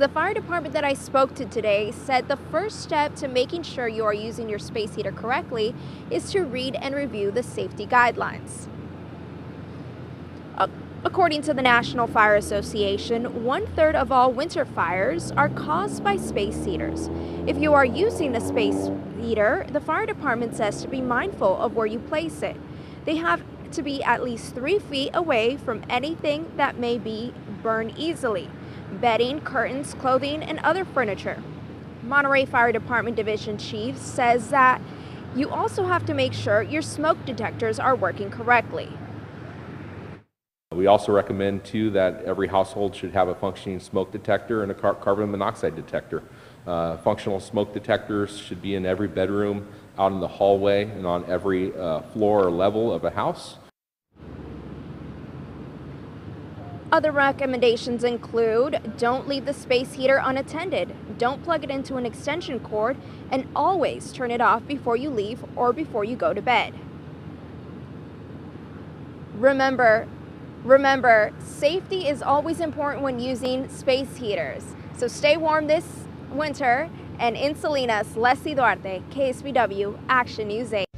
the fire department that I spoke to today said the first step to making sure you are using your space heater correctly is to read and review the safety guidelines. According to the National Fire Association, one third of all winter fires are caused by space heaters. If you are using a space heater, the fire department says to be mindful of where you place it. They have to be at least three feet away from anything that may be burned easily bedding, curtains, clothing, and other furniture. Monterey Fire Department Division Chief says that you also have to make sure your smoke detectors are working correctly. We also recommend too that every household should have a functioning smoke detector and a car- carbon monoxide detector. Uh, functional smoke detectors should be in every bedroom, out in the hallway, and on every uh, floor or level of a house. Other recommendations include don't leave the space heater unattended, don't plug it into an extension cord, and always turn it off before you leave or before you go to bed. Remember, remember, safety is always important when using space heaters. So stay warm this winter and in Salinas, Leslie Duarte, KSBW, Action News 8.